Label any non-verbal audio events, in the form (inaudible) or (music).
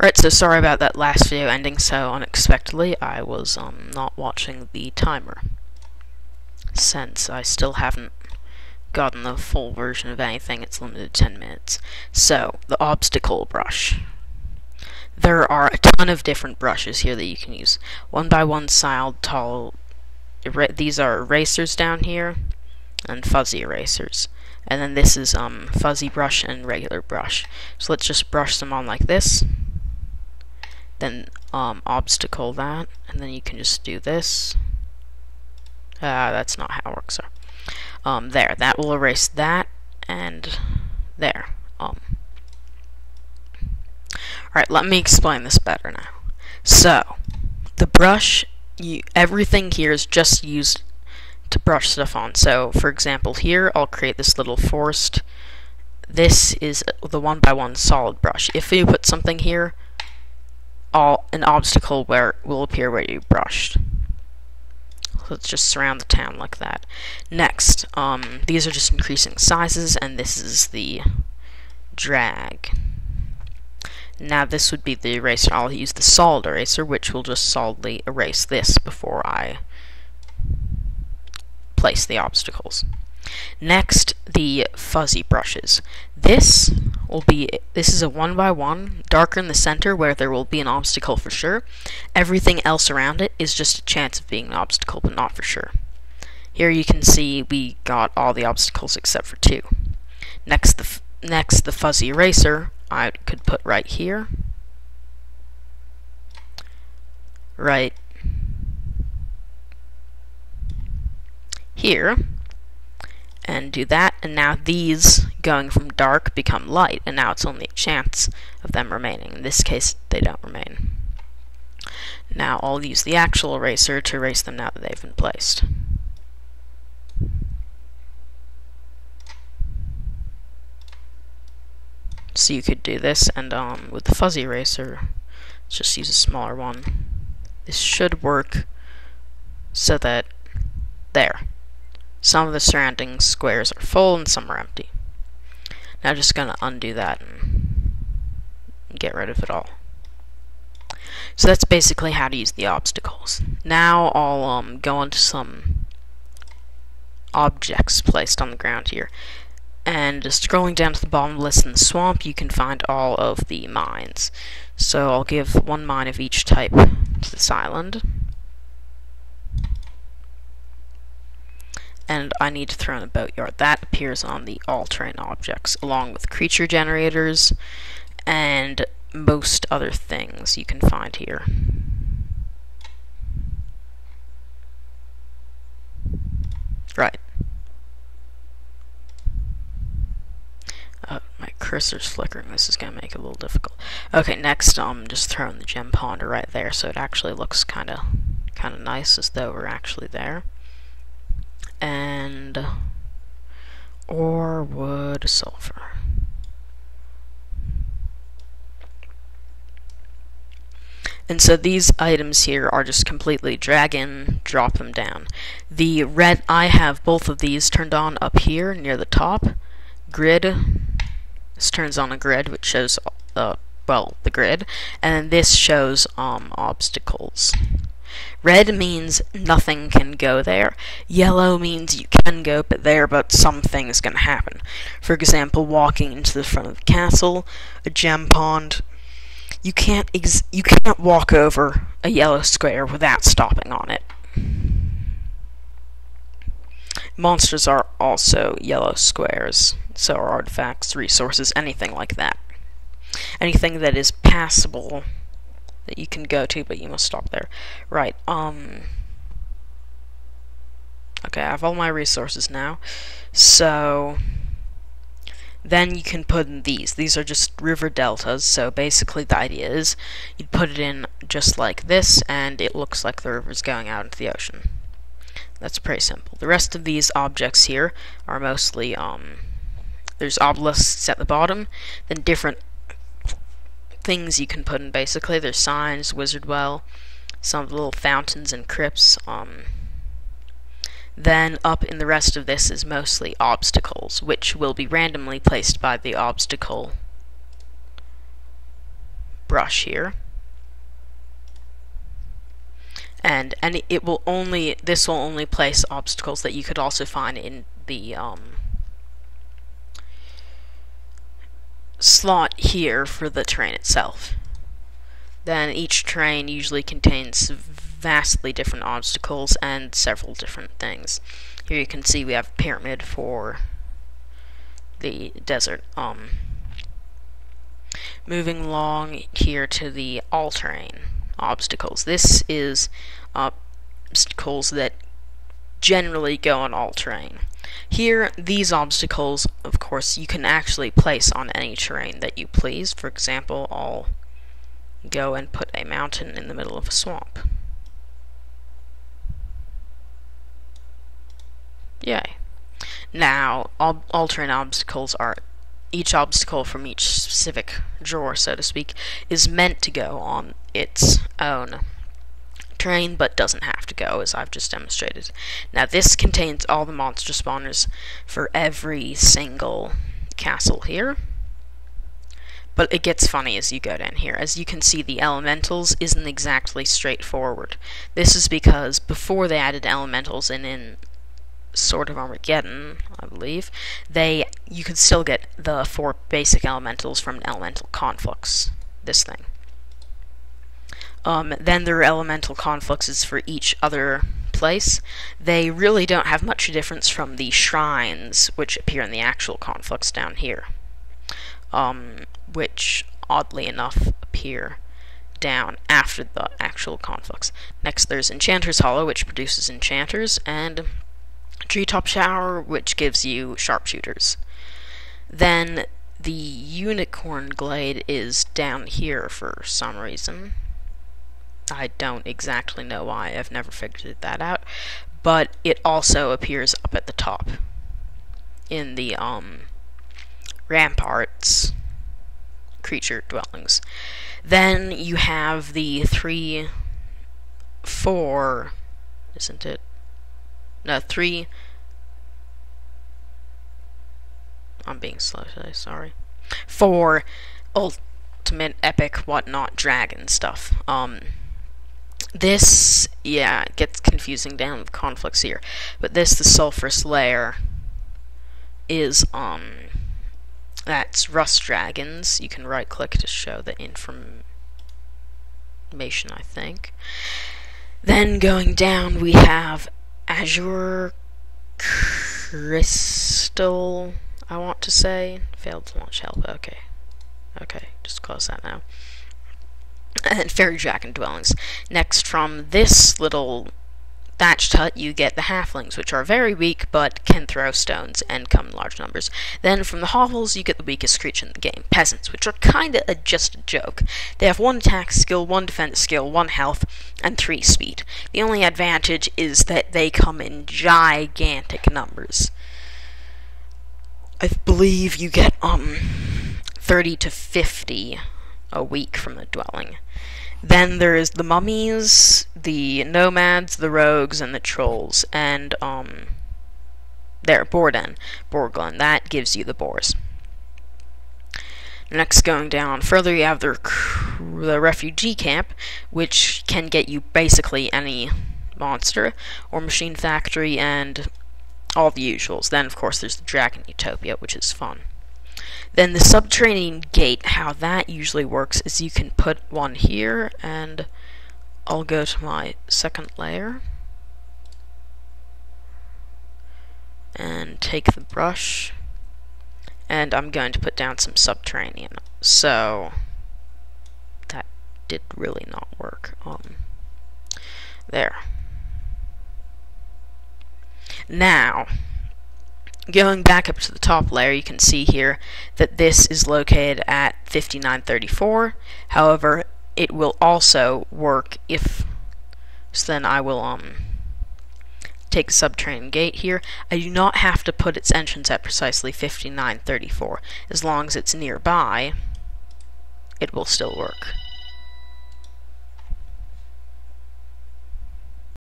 Alright, so sorry about that last video ending so unexpectedly. I was um, not watching the timer. Since I still haven't gotten the full version of anything, it's limited to 10 minutes. So, the obstacle brush. There are a ton of different brushes here that you can use. One by one styled tall, these are erasers down here, and fuzzy erasers. And then this is um, fuzzy brush and regular brush. So let's just brush them on like this then um, obstacle that, and then you can just do this. Uh, that's not how it works. Um, there, that will erase that, and there. Um. Alright, let me explain this better now. So, the brush, you, everything here is just used to brush stuff on. So, for example, here I'll create this little forest. This is the one by one solid brush. If you put something here, all an obstacle where will appear where you brushed. Let's just surround the town like that. Next, um, these are just increasing sizes, and this is the drag. Now this would be the eraser. I'll use the solid eraser, which will just solidly erase this before I place the obstacles. Next, the fuzzy brushes. This will be, this is a one by one, darker in the center where there will be an obstacle for sure. Everything else around it is just a chance of being an obstacle, but not for sure. Here you can see we got all the obstacles except for two. Next, the, next, the fuzzy eraser, I could put right here. Right here and do that, and now these going from dark become light, and now it's only a chance of them remaining. In this case, they don't remain. Now I'll use the actual eraser to erase them now that they've been placed. So you could do this, and um, with the fuzzy eraser, let's just use a smaller one. This should work so that, there, some of the surrounding squares are full and some are empty. Now just going to undo that and get rid of it all. So that's basically how to use the obstacles. Now I'll um, go on to some objects placed on the ground here. And scrolling down to the bottom list in the swamp, you can find all of the mines. So I'll give one mine of each type to this island. And I need to throw in a boatyard. That appears on the all terrain objects, along with creature generators and most other things you can find here. Right. Uh, my cursor's flickering. This is going to make it a little difficult. Okay, next I'm just throwing the gem ponder right there so it actually looks kind of kind of nice as though we're actually there and ore, wood, sulfur. And so these items here are just completely drag in, drop them down. The red, I have both of these turned on up here near the top. Grid, this turns on a grid which shows, uh, well, the grid. And this shows um, obstacles. Red means nothing can go there. Yellow means you can go but there, but something's gonna happen. For example, walking into the front of the castle, a gem pond. You can't you can't walk over a yellow square without stopping on it. Monsters are also yellow squares, so are artifacts, resources, anything like that. Anything that is passable that you can go to, but you must stop there. Right, um... Okay, I have all my resources now. So... Then you can put in these. These are just river deltas, so basically the idea is you'd put it in just like this, and it looks like the river's going out into the ocean. That's pretty simple. The rest of these objects here are mostly, um, there's obelisks at the bottom, then different things you can put in basically. There's signs, wizard well, some little fountains and crypts. Um, then up in the rest of this is mostly obstacles, which will be randomly placed by the obstacle brush here. And and it will only this will only place obstacles that you could also find in the um, slot here for the terrain itself. Then each terrain usually contains vastly different obstacles and several different things. Here you can see we have a pyramid for the desert. Um, moving along here to the all-terrain obstacles. This is obstacles that generally go on all-terrain. Here, these obstacles, of course, you can actually place on any terrain that you please. For example, I'll go and put a mountain in the middle of a swamp. Yay. Now, all terrain obstacles are each obstacle from each specific drawer, so to speak, is meant to go on its own terrain, but doesn't have to go, as I've just demonstrated. Now, this contains all the monster spawners for every single castle here. But it gets funny as you go down here. As you can see, the elementals isn't exactly straightforward. This is because before they added elementals in, in Sword of Armageddon, I believe, they you can still get the four basic elementals from an elemental conflux. This thing. Um, then there are elemental confluxes for each other place. They really don't have much difference from the shrines which appear in the actual conflux down here. Um, which, oddly enough, appear down after the actual conflux. Next, there's Enchanter's Hollow, which produces enchanters, and Treetop Tower, which gives you sharpshooters. Then the Unicorn Glade is down here for some reason. I don't exactly know why, I've never figured that out. But it also appears up at the top in the um, ramparts creature dwellings. Then you have the three, four, isn't it? No, three. I'm being slow today, sorry. Four ultimate epic whatnot dragon stuff. Um, this, yeah, it gets confusing down with conflux here. But this, the sulfurous lair, is, um, that's rust dragons. You can right click to show the information, I think. Then going down, we have Azure Crystal, I want to say. Failed to launch help. Okay. Okay, just close that now and (laughs) fairy dragon dwellings. Next, from this little thatched hut, you get the halflings, which are very weak but can throw stones and come in large numbers. Then from the hovels, you get the weakest creature in the game, peasants, which are kinda a, just a joke. They have one attack skill, one defense skill, one health, and three speed. The only advantage is that they come in gigantic numbers. I believe you get um 30 to 50 a week from the dwelling. Then there is the mummies, the nomads, the rogues, and the trolls. And, um, there, Borden, Boar Glen. That gives you the boars. Next, going down further, you have the, the refugee camp, which can get you basically any monster, or machine factory, and all the usuals. Then, of course, there's the Dragon Utopia, which is fun. Then the subterranean gate, how that usually works is you can put one here, and I'll go to my second layer. And take the brush, and I'm going to put down some subterranean. So, that did really not work. Um, there. Now, Going back up to the top layer, you can see here that this is located at 5934. However, it will also work if, so then I will um take the subterranean gate here. I do not have to put its entrance at precisely 5934. As long as it's nearby, it will still work.